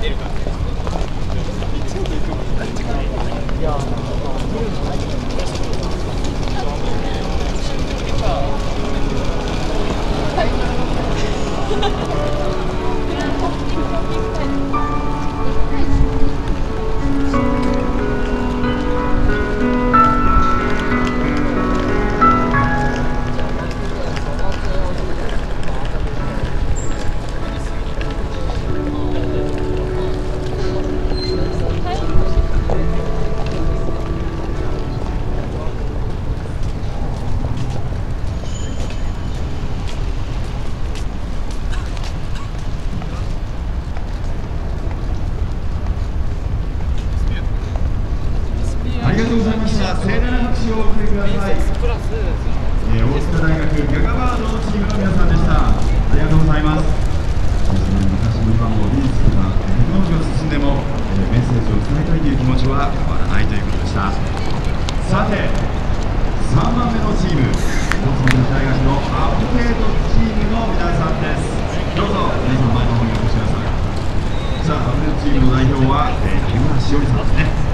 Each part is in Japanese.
出るからね塩水ですね。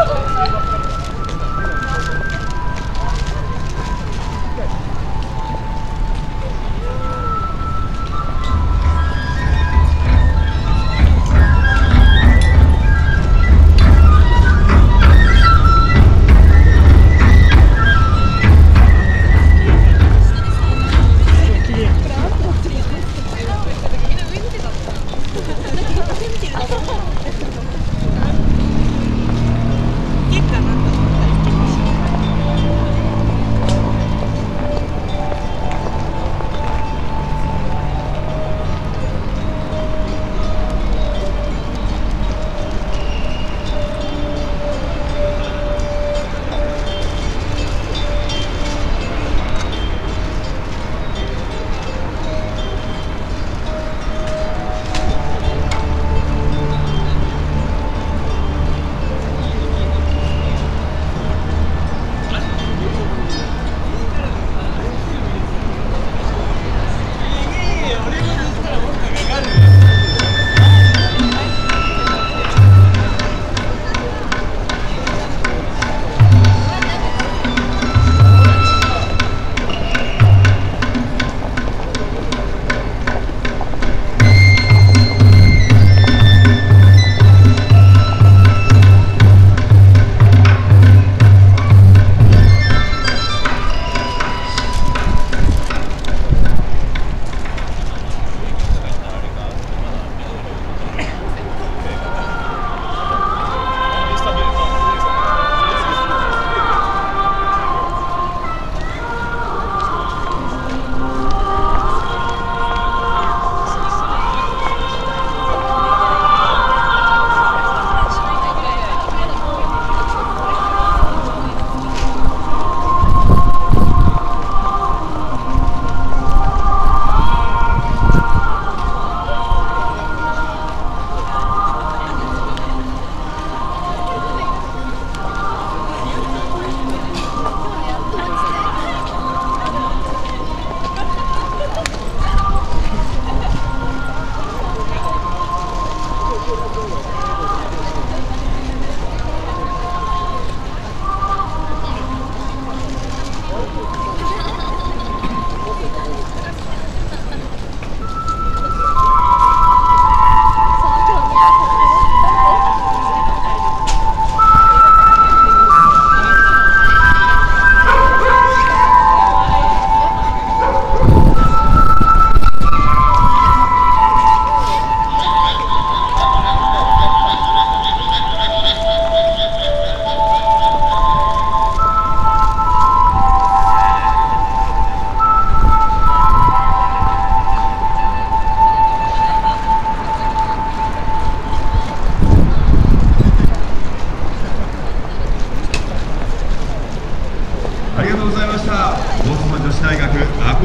Oh, my God.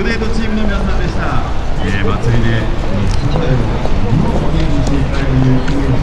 グレートチームの皆さんでした、えー、祭りで、日本、を元気にしていきたいといるイメージが